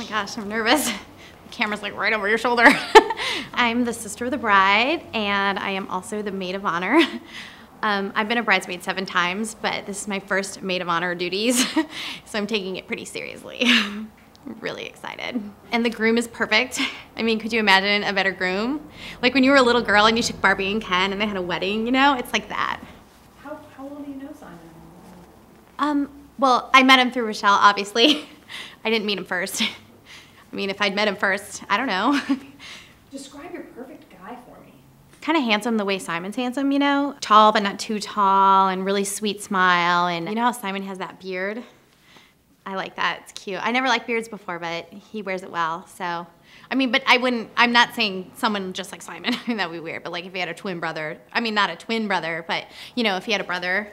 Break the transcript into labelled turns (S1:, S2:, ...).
S1: my gosh, I'm nervous. The camera's like right over your shoulder. I'm the sister of the bride, and I am also the maid of honor. Um, I've been a bridesmaid seven times, but this is my first maid of honor duties, so I'm taking it pretty seriously. I'm really excited. And the groom is perfect. I mean, could you imagine a better groom? Like when you were a little girl and you took Barbie and Ken and they had a wedding, you know? It's like that.
S2: How, how well do you know Simon?
S1: Um, well, I met him through Rochelle, obviously. I didn't meet him first. I mean, if I'd met him first, I don't know.
S2: Describe your perfect guy for me.
S1: kind of handsome the way Simon's handsome, you know? Tall, but not too tall, and really sweet smile. And you know how Simon has that beard? I like that. It's cute. I never liked beards before, but he wears it well. So, I mean, but I wouldn't, I'm not saying someone just like Simon. I mean, that would be weird. But like if he had a twin brother, I mean, not a twin brother, but you know, if he had a brother